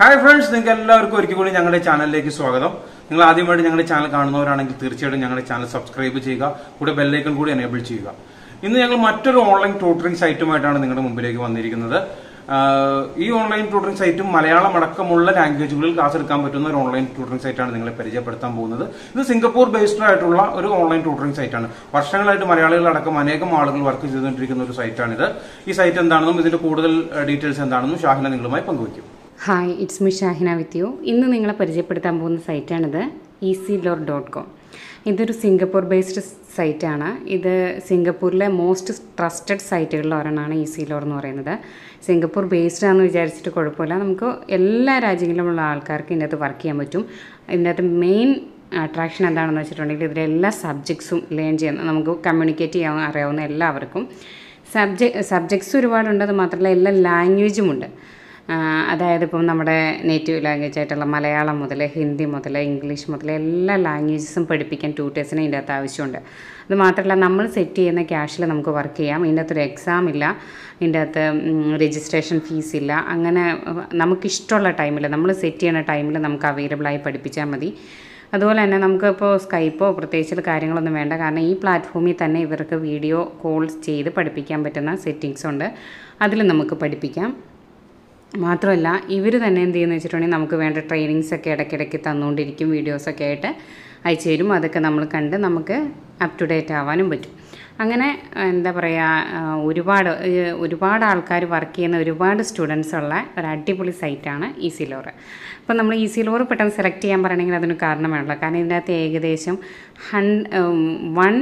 Hi friends നിങ്ങൾക്ക് എല്ലാവർക്കും ഒരിക്കൽ കൂടി ഞങ്ങളുടെ ചാനലിലേക്ക് സ്വാഗതം. നിങ്ങൾ ആദ്യമായിട്ട് ഞങ്ങളുടെ ചാനൽ കാണുന്നവരാണെങ്കിൽ തീർച്ചയായിട്ടും ഞങ്ങളുടെ ചാനൽ സബ്സ്ക്രൈബ് ചെയ്യുക കൂടെ ബെല്ലൈക്കൺ കൂടി എനേബിൾ ചെയ്യുക. ഇന്ന് ഞങ്ങൾ മറ്റൊരു ഓൺലൈൻ ട്യൂട്ടറിംഗ് സൈറ്റുമായിട്ടാണ് നിങ്ങളുടെ മുമ്പിലേക്ക് വന്നിരിക്കുന്നത്. ഈ ഓൺലൈൻ ട്യൂട്ടറിംഗ് സൈറ്റും മലയാളം അടക്കമുള്ള ലാംഗ്വേജുകളിൽ ക്ലാസ് എടുക്കാൻ പറ്റുന്ന ഒരു ഓൺലൈൻ ട്യൂട്ടറിംഗ് സൈറ്റാണ് നിങ്ങളെ പരിചയപ്പെടുത്താൻ പോകുന്നത്. ഇത് സിംഗപ്പൂർ ബേസ്ഡ് ആയിട്ടുള്ള ഒരു ഓൺലൈൻ ട്യൂട്ടറിംഗ് സൈറ്റാണ് വർഷങ്ങളായിട്ട് മലയാളികളടക്കം അനേകം ആളുകൾ വർക്ക് ചെയ്തുകൊണ്ടിരിക്കുന്ന ഒരു സൈറ്റാണിത് ഈ സൈറ്റ് എന്താണെന്നും ഇതിന്റെ കൂടുതൽ ഡീറ്റെയിൽസ് എന്താണെന്നും ഷാഹിന നിങ്ങളുമായി പങ്കുവയ്ക്കും. Hi it's me Shahina with you ഇന്ന് നിങ്ങളെ പരിചയപ്പെടുത്താൻ പോകുന്ന സൈറ്റാണിത് ഈസി ലോർ ഡോട്ട് കോം ഇതൊരു സിംഗപ്പൂർ ബേസ്ഡ് സൈറ്റാണ് ഇത് സിംഗപ്പൂരിലെ മോസ്റ്റ് ട്രസ്റ്റഡ് സൈറ്റുകളിൽ ഒരെണ്ണമാണ് ഈസി ലോർ എന്ന് പറയുന്നത്. സിംഗപ്പൂർ ബേസ്ഡ് ആണെന്ന് വിചാരിച്ചിട്ട് കുഴപ്പമില്ല. നമുക്ക് എല്ലാ രാജ്യങ്ങളിലുമുള്ള ആൾക്കാർക്ക് ഇതിനകത്ത് വർക്ക് ചെയ്യാൻ പറ്റും. ഇതിനകത്ത് മെയിൻ അട്രാക്ഷൻ എന്താണെന്ന് വെച്ചിട്ടുണ്ടെങ്കിൽ ഇതിലെ എല്ലാ സബ്ജക്ട്സും ലേൺ ചെയ്യാൻ നമുക്ക് കമ്മ്യൂണിക്കേറ്റ് ചെയ്യാൻ അറിയാവുന്ന എല്ലാവർക്കും. സബ്ജക്ട് സബ്ജക്ട്സ് ഒരുപാടുണ്ട്. അത് മാത്രമല്ല എല്ലാ ലാംഗ്വേജും ഉണ്ട്. അതായത് ഇപ്പം നമ്മുടെ നേറ്റീവ് ലാംഗ്വേജ് ആയിട്ടുള്ള മലയാളം മുതൽ ഹിന്ദി മുതൽ ഇംഗ്ലീഷ് മുതൽ എല്ലാ ലാംഗ്വേജസും പഠിപ്പിക്കാൻ ട്യൂട്ടേഴ്സിന് ഇതിന്റെ അകത്ത് ആവശ്യമുണ്ട്. അത് മാത്രമല്ല നമ്മൾ സെറ്റ് ചെയ്യുന്ന ക്യാഷിൽ നമുക്ക് വർക്ക് ചെയ്യാം. ഇതിന്റെ അകത്തൊരു എക്സാം ഇല്ല. ഇതിന്റെ അകത്ത് രജിസ്ട്രേഷൻ ഫീസ് ഇല്ല. അങ്ങനെ നമുക്കിഷ്ടമുള്ള ടൈമിൽ നമ്മൾ സെറ്റ് ചെയ്യുന്ന ടൈമിൽ നമുക്ക് അവൈലബിളായി പഠിപ്പിച്ചാൽ മതി. അതുപോലെ തന്നെ നമുക്കിപ്പോൾ സ്കൈപ്പോ പ്രത്യേകിച്ച് കാര്യങ്ങളൊന്നും വേണ്ട. കാരണം ഈ പ്ലാറ്റ്ഫോമിൽ തന്നെ ഇവർക്ക് വീഡിയോ കോൾസ് ചെയ്ത് പഠിപ്പിക്കാൻ പറ്റുന്ന സെറ്റിങ്സ് ഉണ്ട്. അതിൽ നമുക്ക് പഠിപ്പിക്കാം. മാത്രമല്ല ഇവർ തന്നെ എന്ത് ചെയ്യുന്നു വെച്ചിട്ടുണ്ടെങ്കിൽ നമുക്ക് വേണ്ട ട്രെയിനിങ്സ് ഒക്കെ ഇടയ്ക്കിടയ്ക്ക് തന്നുകൊണ്ടിരിക്കും വീഡിയോസൊക്കെ ആയിട്ട് അയച്ചു തരും. അതൊക്കെ നമ്മൾ കണ്ട് നമുക്ക് അപ് ടു ഡേറ്റ് ആവാനും പറ്റും. അങ്ങനെ എന്താ പറയുക ഒരുപാട് ഒരുപാട് ആൾക്കാർ വർക്ക് ചെയ്യുന്ന ഒരുപാട് സ്റ്റുഡൻസ് ഉള്ള ഒരു അടിപൊളി സൈറ്റാണ് ഈസി ലോർ അപ്പോൾ നമ്മൾ ഈസി ലോർ പെട്ടെന്ന് സെലക്ട് ചെയ്യാൻ പറയണമെങ്കിൽ അതിന് കാരണം വേണമല്ലോ കാരണം ഇതിനകത്ത് ഏകദേശം ഹൺ വൺ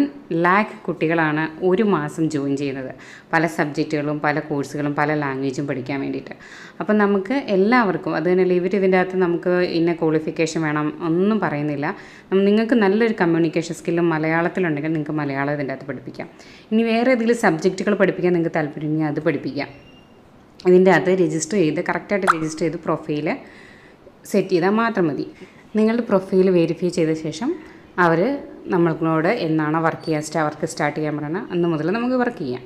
ലാക്ക് കുട്ടികളാണ് ഒരു മാസം ജോയിൻ ചെയ്യുന്നത്. പല സബ്ജക്റ്റുകളും പല കോഴ്സുകളും പല ലാംഗ്വേജും പഠിക്കാൻ വേണ്ടിയിട്ട്. അപ്പം നമുക്ക് എല്ലാവർക്കും അത് തന്നെയല്ല ഇവർ ഇതിന്റെ അകത്ത് നമുക്ക് ഇന്ന ക്വാളിഫിക്കേഷൻ വേണം ഒന്നും പറയുന്നില്ല. നിങ്ങൾക്ക് നല്ലൊരു കമ്മ്യൂണിക്കേഷൻ സ്കില്ലും മലയാളത്തിലുണ്ടെങ്കിൽ നിങ്ങൾക്ക് മലയാളം ഇതിന്റെ അകത്ത് പഠിപ്പിക്കാം. ഇനി വേറെ ഏതെങ്കിലും സബ്ജക്റ്റുകൾ പഠിപ്പിക്കാൻ നിങ്ങൾക്ക് താല്പര്യമെങ്കിൽ അത് പഠിപ്പിക്കാം. ഇതിന്റെ അത് രജിസ്റ്റർ ചെയ്ത് കറക്റ്റായിട്ട് രജിസ്റ്റർ ചെയ്ത് പ്രൊഫൈൽ സെറ്റ് ചെയ്താൽ മാത്രം മതി. നിങ്ങളുടെ പ്രൊഫൈൽ വെരിഫൈ ചെയ്ത ശേഷം അവർ നമ്മളോട് എന്നാണോ വർക്ക് ചെയ്യാൻ സ്റ്റാ വർക്ക് സ്റ്റാർട്ട് ചെയ്യാൻ പറയണം അന്ന് മുതൽ നമുക്ക് വർക്ക് ചെയ്യാം.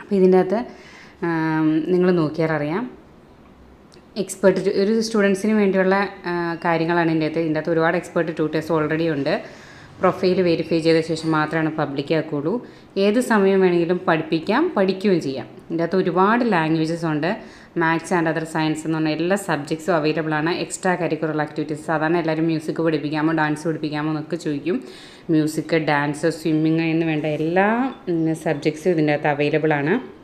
അപ്പോൾ ഇതിന്റെ അകത്ത് നിങ്ങൾ നോക്കിയാൽ അറിയാം. എക്സ്പേർട്ട് ഒരു സ്റ്റുഡൻസിന് വേണ്ടിയുള്ള കാര്യങ്ങളാണ് ഇതിന്റെ അകത്ത്. ഇതിന്റെ അകത്ത് ഒരുപാട് എക്സ്പേർട്ട് ട്യൂട്ടേഴ്സ് ഓൾറെഡി ഉണ്ട്. പ്രൊഫൈൽ വെരിഫൈ ചെയ്ത ശേഷം മാത്രമാണ് പബ്ലിക് ഏത് സമയം വേണമെങ്കിലും പഠിപ്പിക്കാം പഠിക്കുകയും ചെയ്യാം. ഇതിന്റെ അകത്ത് ഒരുപാട് ലാംഗ്വേജസ് ഉണ്ട്. മാത്സ് ആൻഡ് അതർ സയൻസ് എന്ന് പറഞ്ഞാൽ എല്ലാ സബ്ജക്ട്സും അവൈലബിൾ ആണ്. എക്സ്ട്രാ കരിക്കുലർ ആക്ടിവിറ്റീസ് സാധാരണ എല്ലാവരും മ്യൂസിക് പഠിപ്പിക്കാമോ ഡാൻസ് പഠിപ്പിക്കാമോ എന്നൊക്കെ ചോദിക്കും. മ്യൂസിക് ഡാൻസ് സ്വിമ്മിങ് എന്ന് വേണ്ട എല്ലാ സബ്ജക്ട്സും ഇതിന്റെ അകത്ത് അവൈലബിൾ ആണ്.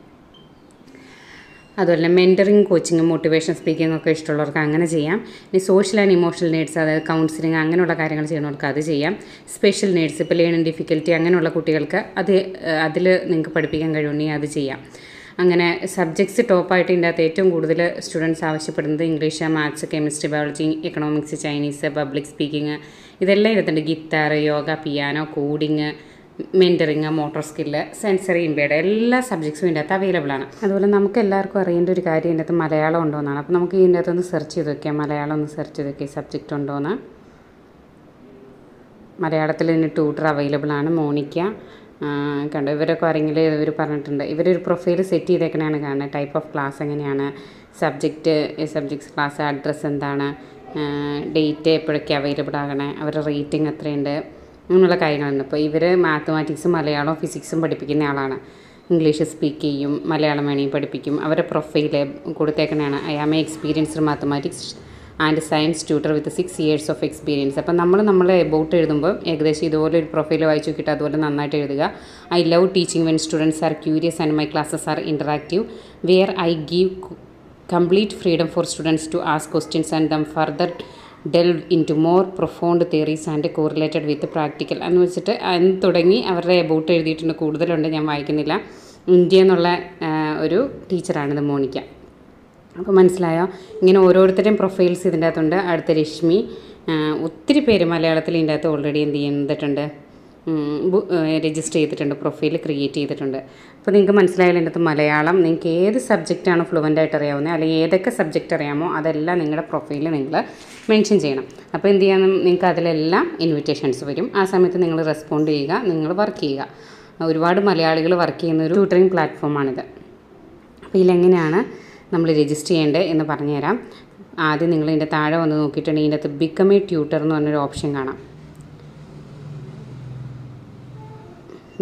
അതുപോലെ തന്നെ മെന്ററിങ് കോച്ചിങ് മോട്ടിവേഷൻ സ്പീക്കിംഗ് ഒക്കെ ഇഷ്ടമുള്ളവർക്ക് അങ്ങനെ ചെയ്യാം. ഇനി സോഷ്യൽ ആൻഡ് ഇമോഷണൽ നീഡ്സ് അതായത് കൗൺസിലിംഗ് അങ്ങനെയുള്ള കാര്യങ്ങൾ ചെയ്യുന്നവർക്ക് അത് ചെയ്യാം. സ്പെഷ്യൽ നീഡ്സ് ഇപ്പോൾ ലേണിംഗ് ഡിഫിക്കൽറ്റി അങ്ങനെയുള്ള കുട്ടികൾക്ക് അത് അതിൽ നിങ്ങൾക്ക് പഠിപ്പിക്കാൻ കഴിയുമെങ്കിൽ അത് ചെയ്യാം. അങ്ങനെ സബ്ജക്ട്സ് ടോപ്പായിട്ട് ഇതിന്റെ അകത്ത് ഏറ്റവും കൂടുതൽ സ്റ്റുഡൻസ് ആവശ്യപ്പെടുന്നത് English maths chemistry biology economics Chinese public speaking ഇതെല്ലാം ഇരുത്തുന്നുണ്ട് guitar yoga piano coding mentoring motor skill sensory impaired എല്ലാ സബ്ജക്ട്സും ഇതിന്റെ അകത്ത് അവൈലബിൾ ആണ്. അതുപോലെ നമുക്ക് എല്ലാവർക്കും അറിയേണ്ട ഒരു കാര്യം ഇതിന്റെ അകത്ത് മലയാളം ഉണ്ടോ എന്നാണ്. അപ്പോൾ നമുക്ക് ഇതിന്റെ അകത്തൊന്ന് സെർച്ച് ചെയ്ത് നോക്കിയാൽ മലയാളം ഒന്ന് സെർച്ച് ചെയ്ത് നോക്കിയാൽ സബ്ജക്റ്റ് ഉണ്ടോ എന്ന്. മലയാളത്തിൽ ഇതിന് ട്യൂട്ടർ അവൈലബിൾ ആണ്. മോണിക്ക കണ്ടോ ഇവരൊക്കെ ആരെങ്കിൽ ഇവർ പറഞ്ഞിട്ടുണ്ട്. ഇവരൊരു പ്രൊഫൈൽ സെറ്റ് ചെയ്തേക്കണെയാണ് കാണുന്നത്. ടൈപ്പ് ഓഫ് ക്ലാസ് എങ്ങനെയാണ്? സബ്ജക്റ്റ് സബ്ജക്ട്സ് ക്ലാസ് അഡ്രസ്സ് എന്താണ്? ഡേറ്റ് എപ്പോഴൊക്കെ അവൈലബിൾ ആകണേ? അവരുടെ റേറ്റിംഗ് എത്രയുണ്ട്? അങ്ങനെയുള്ള കാര്യങ്ങളുണ്ട്. അപ്പോൾ ഇവർ മാത്തമാറ്റിക്സും മലയാളവും ഫിസിക്സും പഠിപ്പിക്കുന്ന ആളാണ്. ഇംഗ്ലീഷ് സ്പീക്ക് ചെയ്യും മലയാളം വേണമെങ്കിൽ പഠിപ്പിക്കും. അവരുടെ profile കൊടുത്തേക്കണതാണ് I am a experienced mathematics and science tutor with six years of experience അപ്പം നമ്മൾ നമ്മളെ എബൌട്ട് എഴുതുമ്പോൾ ഏകദേശം ഇതുപോലെ ഒരു പ്രൊഫൈൽ വായിച്ചു നോക്കിയിട്ട് അതുപോലെ നന്നായിട്ട് എഴുതുക. I love teaching when students are curious and my classes are interactive where I give complete freedom for students to ask questions and them further delve into more profound theories and correlated with practical എന്ന് വെച്ചിട്ട് എന്ന് തുടങ്ങി അവരുടെ about എഴുതിയിട്ടുണ്ട്. കൂടുതലുണ്ട് ഞാൻ വായിക്കുന്നില്ല. India എന്നുള്ള ഒരു ടീച്ചറാണിത് മോണിക്ക. അപ്പോൾ മനസ്സിലായോ? ഇങ്ങനെ ഓരോരുത്തരുടെയും പ്രൊഫൈൽസ് ഇതിന്റെ അകത്തുണ്ട്. അടുത്ത രശ്മി ഒത്തിരി പേര് മലയാളത്തിൽ ഇതിന്റെ അകത്ത് ഓൾറെഡി എന്ത് ചെയ്തിട്ടുണ്ട്? രജിസ്റ്റർ ചെയ്തിട്ടുണ്ട് പ്രൊഫൈൽ ക്രിയേറ്റ് ചെയ്തിട്ടുണ്ട്. അപ്പോൾ നിങ്ങൾക്ക് മനസ്സിലായാലും എന്റെ മലയാളം നിങ്ങൾക്ക് ഏത് സബ്ജക്റ്റാണ് ഫ്ലുവന്റ് ആയിട്ട് അറിയാവുന്നത് അല്ലെങ്കിൽ ഏതൊക്കെ സബ്ജക്റ്റ് അറിയാമോ അതെല്ലാം നിങ്ങളുടെ പ്രൊഫൈലിൽ നിങ്ങൾ മെൻഷൻ ചെയ്യണം. അപ്പോൾ എന്ത് ചെയ്യാമെന്ന് നിങ്ങൾക്ക് അതിലെല്ലാം ഇൻവിറ്റേഷൻസ് വരും. ആ സമയത്ത് നിങ്ങൾ റെസ്പോണ്ട് ചെയ്യുക നിങ്ങൾ വർക്ക് ചെയ്യുക. ഒരുപാട് മലയാളികൾ വർക്ക് ചെയ്യുന്ന ഒരു ട്യൂട്ടറിങ് പ്ലാറ്റ്ഫോമാണിത് അപ്പോൾ ഇതിലെങ്ങനെയാണ് നമ്മൾ രജിസ്റ്റർ ചെയ്യേണ്ടത് എന്ന് പറഞ്ഞുതരാം. ആദ്യം നിങ്ങൾ ഇതിന്റെ താഴെ വന്ന് നോക്കിയിട്ടുണ്ടെങ്കിൽ ഇതിന്റെ അകത്ത് ബിക്കം എ ട്യൂട്ടർ എന്ന് പറഞ്ഞൊരു ഓപ്ഷൻ കാണാം.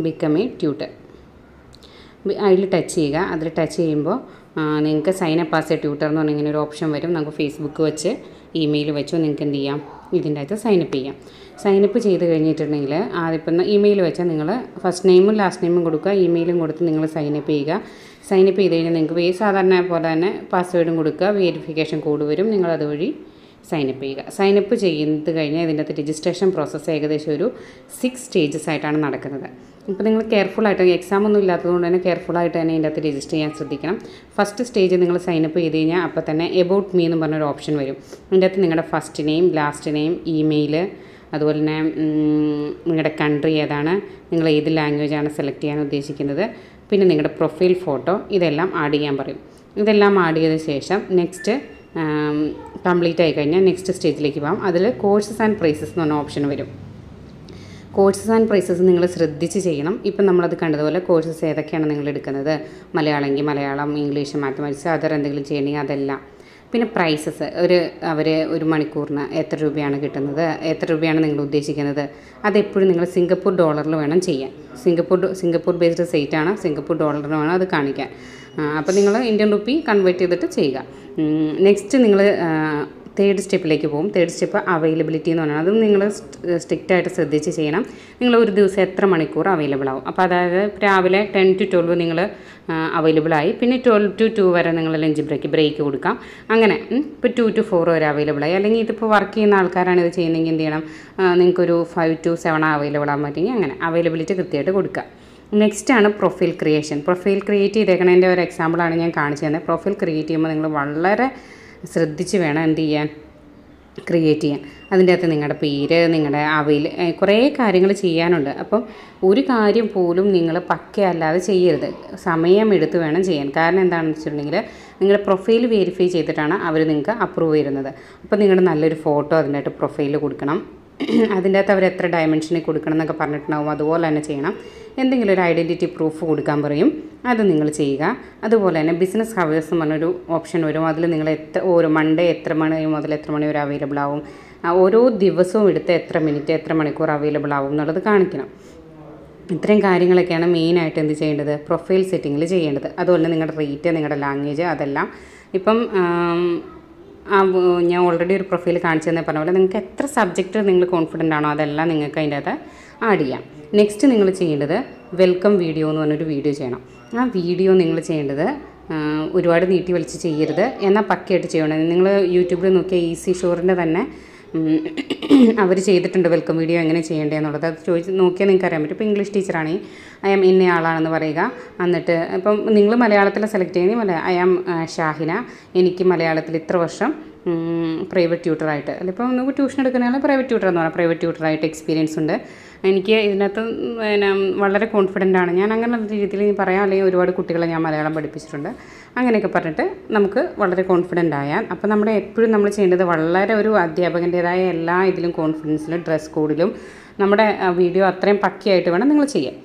ബിക്കം എ ട്യൂട്ടർ അതിൽ ടച്ച് ചെയ്യുക. അതിൽ ടച്ച് ചെയ്യുമ്പോൾ നിങ്ങൾക്ക് sign up as a tutor എന്ന് പറഞ്ഞ ഇങ്ങനെ ഒരു ഓപ്ഷൻ വരും. നമുക്ക് ഫേസ്ബുക്ക് വെച്ച് ഇമെയിൽ വെച്ചോ നിങ്ങൾക്ക് എന്ത് ചെയ്യാം? ഇതിന്റെ അകത്ത് സൈനപ്പ് ചെയ്യാം. സൈനപ്പ് ചെയ്ത് കഴിഞ്ഞിട്ടുണ്ടെങ്കിൽ ആദ്യം ഇമെയിൽ വെച്ചാൽ നിങ്ങൾ ഫസ്റ്റ് നെയിമും ലാസ്റ്റ് നെയിമും കൊടുക്കുക. ഇമെയിലും കൊടുത്ത് നിങ്ങൾ സൈനപ്പ് ചെയ്യുക. സൈനപ്പ് ചെയ്ത് കഴിഞ്ഞാൽ നിങ്ങൾക്ക് സാധാരണ പോലെ തന്നെ പാസ്വേഡും കൊടുക്കുക. വെരിഫിക്കേഷൻ കോഡ് വരും. നിങ്ങൾ അപ്പ് ചെയ്യുക. സൈൻ അപ്പ് ചെയ്യുന്നത് കഴിഞ്ഞാൽ ഇതിന്റെ അകത്ത് രജിസ്ട്രേഷൻ പ്രോസസ്സ് ഏകദേശം ഒരു സിക്സ് സ്റ്റേജസ് ആയിട്ടാണ് നടക്കുന്നത്. അപ്പോൾ നിങ്ങൾ കെയർഫുള്ളായിട്ട് എക്സാം ഒന്നും ഇല്ലാത്തതുകൊണ്ട് തന്നെ കെയർഫുള്ളായിട്ട് തന്നെ ഇതിന്റെ അകത്ത് രജിസ്റ്റർ ചെയ്യാൻ ശ്രദ്ധിക്കണം. ഫസ്റ്റ് സ്റ്റേജ് നിങ്ങൾ സൈൻ അപ്പ് ചെയ്ത് കഴിഞ്ഞാൽ അപ്പോൾ തന്നെ എബൌട്ട് മീ എന്ന് പറഞ്ഞൊരു ഓപ്ഷൻ വരും. അതിന്റെ അകത്ത് നിങ്ങളുടെ first name last name email അതുപോലെ തന്നെ നിങ്ങളുടെ കൺട്രി ഏതാണ് നിങ്ങൾ ഏത് ലാംഗ്വേജാണ് സെലക്ട് ചെയ്യാൻ ഉദ്ദേശിക്കുന്നത് പിന്നെ നിങ്ങളുടെ പ്രൊഫൈൽ ഫോട്ടോ ഇതെല്ലാം ആഡ് ചെയ്യാൻ പറയും. ഇതെല്ലാം ആഡ് ചെയ്ത ശേഷം നെക്സ്റ്റ് കംപ്ലീറ്റ് ആയി കഴിഞ്ഞാൽ നെക്സ്റ്റ് സ്റ്റേജിലേക്ക് പോകാം അതിൽ കോഴ്സസ് ആൻഡ് പ്രൈസസ് എന്ന് പറഞ്ഞ ഓപ്ഷൻ വരും. കോഴ്സസ് ആൻഡ് പ്രൈസസ് നിങ്ങൾ ശ്രദ്ധിച്ച് ചെയ്യണം. ഇപ്പം നമ്മളത് കണ്ടതുപോലെ കോഴ്സസ് ഏതൊക്കെയാണ് നിങ്ങൾ എടുക്കുന്നത്? മലയാളമെങ്കിൽ മലയാളം ഇംഗ്ലീഷ് മാത്തമാറ്റിക്സ് അതർ എന്തെങ്കിലും ചെയ്യണമെങ്കിൽ അതെല്ലാം. പിന്നെ പ്രൈസസ് ഒരു അവർ ഒരു മണിക്കൂറിന് എത്ര രൂപയാണ് കിട്ടുന്നത്? എത്ര രൂപയാണ് നിങ്ങൾ ഉദ്ദേശിക്കുന്നത്? അതെപ്പോഴും നിങ്ങൾ സിംഗപ്പൂർ ഡോളറിൽ വേണം ചെയ്യാൻ. സിംഗപ്പൂർ സിംഗപ്പൂർ ബേസ്ഡ് സൈറ്റാണ് സിംഗപ്പൂർ ഡോളറിൽ വേണം അത് കാണിക്കാൻ. അപ്പോൾ നിങ്ങൾ ഇന്ത്യൻ റുപ്പി കൺവേർട്ട് ചെയ്തിട്ട് ചെയ്യുക. നെക്സ്റ്റ് നിങ്ങൾ തേർഡ് സ്റ്റെപ്പിലേക്ക് പോകും. തേർഡ് സ്റ്റെപ്പ് അവൈലബിലിറ്റി എന്ന് പറയുന്നത്. അതും നിങ്ങൾ സ്ട്രിക്റ്റ് ആയിട്ട് ശ്രദ്ധിച്ച് ചെയ്യണം. നിങ്ങൾ ഒരു ദിവസം എത്ര മണിക്കൂർ അവൈലബിൾ ആവും? അപ്പോൾ അതായത് രാവിലെ ടെൻ ടു ട്വൽവ് നിങ്ങൾ അവൈലബിൾ ആയി. പിന്നെ ട്വൽവ് ടു ടു വരെ നിങ്ങൾ ലഞ്ച് ബ്രേക്ക് ബ്രേക്ക് കൊടുക്കാം. അങ്ങനെ ഇപ്പോൾ ടു ടു ഫോർ വരെ അവൈലബിൾ ആയി. അല്ലെങ്കിൽ ഇതിപ്പോൾ വർക്ക് ചെയ്യുന്ന ആൾക്കാരാണ് ഇത് ചെയ്യുന്നതെങ്കിൽ എന്ത് ചെയ്യണം? നിങ്ങൾക്കൊരു ഫൈവ് ടു സെവൻ അവൈലബിൾ പറ്റുമെങ്കിൽ അങ്ങനെ അവൈലബിലിറ്റി കൃത്യമായിട്ട് കൊടുക്കുക. നെക്സ്റ്റ് ആണ് പ്രൊഫൈൽ ക്രിയേഷൻ പ്രൊഫൈൽ ക്രിയേറ്റ് ചെയ്തേക്കണതിന്റെ ഒരു എക്സാമ്പിളാണ് ഞാൻ കാണിച്ചു തന്നത് പ്രൊഫൈൽ ക്രിയേറ്റ് ചെയ്യുമ്പോൾ നിങ്ങൾ വളരെ ശ്രദ്ധിച്ച് വേണം എന്ത് ചെയ്യാൻ? ക്രിയേറ്റ് ചെയ്യാൻ. അതിന്റെ അകത്ത് നിങ്ങളുടെ പേര് നിങ്ങളുടെ അവയിൽ കുറേ കാര്യങ്ങൾ ചെയ്യാനുണ്ട്. അപ്പം ഒരു കാര്യം പോലും നിങ്ങൾ പക്കയല്ലാതെ ചെയ്യരുത്. സമയം എടുത്ത് വേണം ചെയ്യാൻ. കാരണം എന്താണെന്ന് വെച്ചിട്ടുണ്ടെങ്കിൽ നിങ്ങളുടെ പ്രൊഫൈൽ വെരിഫൈ ചെയ്തിട്ടാണ് അവർ നിങ്ങൾക്ക് അപ്രൂവ് ചെയ്യുന്നത് അപ്പോൾ നിങ്ങളുടെ നല്ലൊരു ഫോട്ടോ അതിന്റെ പ്രൊഫൈലിൽ കൊടുക്കണം. അതിന്റെ അകത്ത് അവർ എത്ര ഡയമെൻഷനിൽ കൊടുക്കണം എന്നൊക്കെ പറഞ്ഞിട്ടുണ്ടാവും. അതുപോലെ തന്നെ ചെയ്യണം. എന്തെങ്കിലും ഒരു ഐഡന്റിറ്റി പ്രൂഫ് കൊടുക്കാൻ പറയും. അത് നിങ്ങൾ ചെയ്യുക. അതുപോലെ തന്നെ ബിസിനസ് ഹവേഴ്സ് എന്ന് പറഞ്ഞൊരു ഓപ്ഷൻ വരും. അതിൽ നിങ്ങൾ എത്ര ഓരോ മൺഡേ എത്ര മണി മുതൽ എത്ര മണി വരെ അവൈലബിൾ ആവും ഓരോ ദിവസവും എടുത്ത് എത്ര മിനിറ്റ് എത്ര മണിക്കൂർ അവൈലബിൾ ആവും എന്നുള്ളത് കാണിക്കണം. ഇത്രയും കാര്യങ്ങളൊക്കെയാണ് മെയിനായിട്ട് എന്ത് ചെയ്യേണ്ടത്? പ്രൊഫൈൽ സെറ്റിങ്ങിൽ ചെയ്യേണ്ടത്. അതുപോലെ നിങ്ങളുടെ റേറ്റ് നിങ്ങളുടെ ലാംഗ്വേജ് അതെല്ലാം. ഇപ്പം ഞാൻ ഓൾറെഡി ഒരു പ്രൊഫൈൽ കാണിച്ചു തന്നെ പറഞ്ഞ പോലെ നിങ്ങൾക്ക് എത്ര സബ്ജക്റ്റ് നിങ്ങൾ കോൺഫിഡന്റ് ആണോ അതെല്ലാം നിങ്ങൾക്ക് അതിന്റെ അകത്ത് ആഡ് ചെയ്യാം. നെക്സ്റ്റ് നിങ്ങൾ ചെയ്യേണ്ടത് വെൽക്കം വീഡിയോ എന്ന് പറഞ്ഞൊരു വീഡിയോ ചെയ്യണം. ആ വീഡിയോ നിങ്ങൾ ചെയ്യേണ്ടത് ഒരുപാട് നീട്ടി വലിച്ച് ചെയ്യരുത്. എന്നാൽ പക്കയായിട്ട് ചെയ്യണം. നിങ്ങൾ യൂട്യൂബിൽ നോക്കിയാൽ ഈസി ഷോറിന്റെ തന്നെ അവർ ചെയ്തിട്ടുണ്ട് വെൽക്കം വീഡിയോ എങ്ങനെ ചെയ്യേണ്ടത് എന്നുള്ളത്. അത് ചോദിച്ച് നോക്കിയാൽ നിങ്ങൾക്ക് അറിയാൻ പറ്റും. ഇപ്പോൾ ഇംഗ്ലീഷ് ടീച്ചറാണെങ്കിൽ ഐ ആം ഇന്ന ആളാണെന്ന് പറയുക. എന്നിട്ട് ഇപ്പം നിങ്ങൾ മലയാളത്തിൽ സെലക്ട് ചെയ്യുന്നത് മല ഐ ആം ഷാഹിന. എനിക്ക് മലയാളത്തിൽ ഇത്ര വർഷം പ്രൈവറ്റ് ട്യൂട്ടറായിട്ട് അല്ല ഇപ്പോൾ നമുക്ക് ട്യൂഷൻ എടുക്കുന്നയാൾ പ്രൈവറ്റ് ട്യൂട്ടർ എന്ന് പറയാം. പ്രൈവറ്റ് ട്യൂട്ടറായിട്ട് എക്സ്പീരിയൻസ് ഉണ്ട്. എനിക്ക് ഇതിനകത്ത് പിന്നെ വളരെ കോൺഫിഡന്റ് ആണ്. ഞാൻ അങ്ങനെ രീതിയിൽ പറയാം. അല്ലെങ്കിൽ ഒരുപാട് കുട്ടികളെ ഞാൻ മലയാളം പഠിപ്പിച്ചിട്ടുണ്ട്. അങ്ങനെയൊക്കെ പറഞ്ഞിട്ട് നമുക്ക് വളരെ കോൺഫിഡന്റ് ആയാൽ. അപ്പോൾ നമ്മുടെ എപ്പോഴും നമ്മൾ ചെയ്യേണ്ടത് വളരെ ഒരു അധ്യാപകന്റേതായ എല്ലാ ഇതിലും കോൺഫിഡൻസിലും ഡ്രസ് കോഡിലും നമ്മുടെ വീഡിയോ അത്രയും പക്കയായിട്ട് വേണം നിങ്ങൾ ചെയ്യാൻ.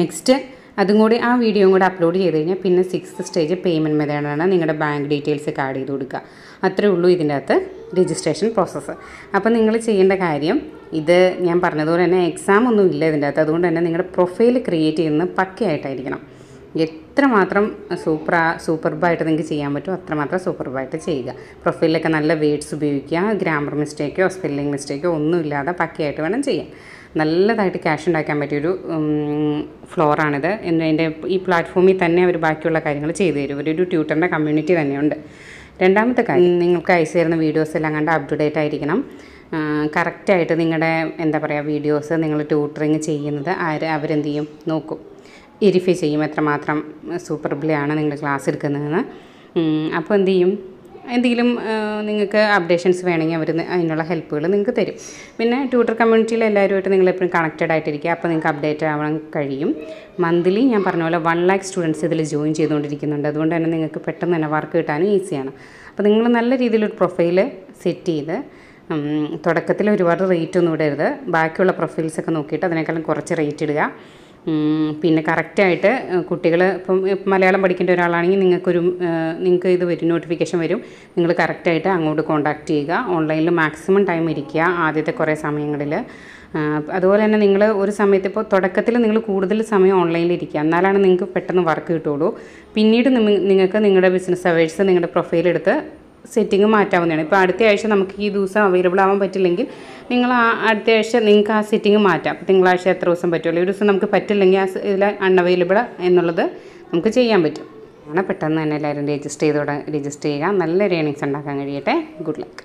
നെക്സ്റ്റ് അതും കൂടി ആ വീഡിയോയും കൂടി അപ്ലോഡ് ചെയ്ത് കഴിഞ്ഞാൽ പിന്നെ സിക്സ്ത് സ്റ്റേജ് പേയ്മെന്റ് മെത്തേഡാണ് നിങ്ങളുടെ ബാങ്ക് ഡീറ്റെയിൽസ് ഒക്കെ ആഡ് ചെയ്ത് കൊടുക്കുക. അത്രേ ഉള്ളൂ ഇതിന്റെ അകത്ത് രജിസ്ട്രേഷൻ പ്രോസസ്സ് അപ്പോൾ നിങ്ങൾ ചെയ്യേണ്ട കാര്യം ഇത് ഞാൻ പറഞ്ഞതുപോലെ തന്നെ എക്സാം ഒന്നും ഇല്ല ഇതിന്റെ അകത്ത്. അതുകൊണ്ട് തന്നെ നിങ്ങളുടെ പ്രൊഫൈൽ ക്രിയേറ്റ് ചെയ്യുന്നത് പക്കയായിട്ടായിരിക്കണം. എത്രമാത്രം സൂപ്പർ സൂപ്പർബായിട്ട് നിങ്ങൾക്ക് ചെയ്യാൻ പറ്റുമോ അത്രമാത്രം സൂപ്പർബായിട്ട് ചെയ്യുക. പ്രൊഫൈലിലൊക്കെ നല്ല വേഡ്സ് ഉപയോഗിക്കുക ഗ്രാമർ മിസ്റ്റേക്കോ സ്പെല്ലിംഗ് മിസ്റ്റേക്കോ ഒന്നുമില്ലാതെ പക്കയായിട്ട് വേണം ചെയ്യാൻ. നല്ലതായിട്ട് ക്യാഷ് ഉണ്ടാക്കാൻ പറ്റിയൊരു ഫ്ലോറാണിത് എന്റെ ഈ പ്ലാറ്റ്ഫോമിൽ തന്നെ അവർ ബാക്കിയുള്ള കാര്യങ്ങൾ ചെയ്തു തരും. ഒരു ട്യൂട്ടറിന്റെ കമ്മ്യൂണിറ്റി തന്നെയുണ്ട്. രണ്ടാമത്തെ കാര്യം നിങ്ങൾക്ക് അയച്ചു തരുന്ന വീഡിയോസ് എല്ലാം കണ്ട് അപ് ടു ഡേറ്റ് ആയിരിക്കണം കറക്റ്റായിട്ട് നിങ്ങളുടെ എന്താ പറയുക വീഡിയോസ് നിങ്ങൾ ട്യൂട്ടറിങ് ചെയ്യുന്നത് ആര് അവരെന്ത് ചെയ്യും? നോക്കും. വെരിഫൈ ചെയ്യും. എത്രമാത്രം സൂപ്പർബിളിയാണ് നിങ്ങൾ ക്ലാസ് എടുക്കുന്നതെന്ന്. അപ്പോൾ എന്ത് ചെയ്യും? എന്തെങ്കിലും നിങ്ങൾക്ക് അപ്ഡേഷൻസ് വേണമെങ്കിൽ അവർ അതിനുള്ള ഹെൽപ്പുകൾ നിങ്ങൾക്ക് തരും. പിന്നെ ട്യൂട്ടർ കമ്മ്യൂണിറ്റിയിൽ എല്ലാവരുമായിട്ട് നിങ്ങൾ എപ്പോഴും കണക്റ്റഡ് ആയിട്ടിരിക്കുക. അപ്പോൾ നിങ്ങൾക്ക് അപ്ഡേറ്റ് ആവാൻ കഴിയും. മന്ത്ലി ഞാൻ പറഞ്ഞ പോലെ വൺ ലാക്ക് സ്റ്റുഡൻസ് ഇതിൽ ജോയിൻ ചെയ്തുകൊണ്ടിരിക്കുന്നുണ്ട്. അതുകൊണ്ട് തന്നെ നിങ്ങൾക്ക് പെട്ടെന്ന് തന്നെ വർക്ക് കിട്ടാനും ഈസിയാണ് അപ്പോൾ നിങ്ങൾ നല്ല രീതിയിലൊരു പ്രൊഫൈൽ സെറ്റ് ചെയ്ത് തുടക്കത്തിൽ ഒരുപാട് റേറ്റ് ഒന്നും ഇടരുത്. ബാക്കിയുള്ള പ്രൊഫൈൽസൊക്കെ നോക്കിയിട്ട് അതിനേക്കാളും കുറച്ച് റേറ്റ് ഇടുക. പിന്നെ കറക്റ്റായിട്ട് കുട്ടികൾ ഇപ്പം മലയാളം പഠിക്കേണ്ട ഒരാളാണെങ്കിൽ നിങ്ങൾക്കൊരു നിങ്ങൾക്ക് ഇത് വരും നോട്ടിഫിക്കേഷൻ വരും. നിങ്ങൾ കറക്റ്റായിട്ട് അങ്ങോട്ട് കോൺടാക്റ്റ് ചെയ്യുക. ഓൺലൈനിൽ മാക്സിമം ടൈം ഇരിക്കുക ആദ്യത്തെ കുറേ സമയങ്ങളിൽ അതുപോലെ തന്നെ നിങ്ങൾ ഒരു സമയത്ത് ഇപ്പോൾ തുടക്കത്തിൽ നിങ്ങൾ കൂടുതൽ സമയം ഓൺലൈനിൽ ഇരിക്കുക. എന്നാലാണ് നിങ്ങൾക്ക് പെട്ടെന്ന് വർക്ക് കിട്ടുള്ളൂ. പിന്നീട് നിങ്ങൾക്ക് നിങ്ങളുടെ ബിസിനസ് അവേഴ്സ് നിങ്ങളുടെ പ്രൊഫൈൽ എടുത്ത് സെറ്റിംഗ് മാറ്റാവുന്നതാണ്. ഇപ്പോൾ അടുത്ത ആഴ്ച നമുക്ക് ഈ ദിവസം അവൈലബിൾ ആവാൻ പറ്റില്ലെങ്കിൽ നിങ്ങൾ ആ അടുത്ത ആഴ്ച നിങ്ങൾക്ക് ആ സെറ്റിംഗ് മാറ്റാം. തിങ്കളാഴ്ച എത്ര ദിവസം പറ്റുമല്ലോ ഒരു ദിവസം നമുക്ക് പറ്റില്ലെങ്കിൽ ആ ഇതിൽ അൺഅവൈലബിൾ എന്നുള്ളത് നമുക്ക് ചെയ്യാൻ പറ്റും. അങ്ങനെ പെട്ടെന്ന് തന്നെ എല്ലാവരും രജിസ്റ്റർ ചെയ്തോടെ രജിസ്റ്റർ ചെയ്യുക. നല്ല ഏണിങ്സ് ഉണ്ടാക്കാൻ കഴിയട്ടെ. Good luck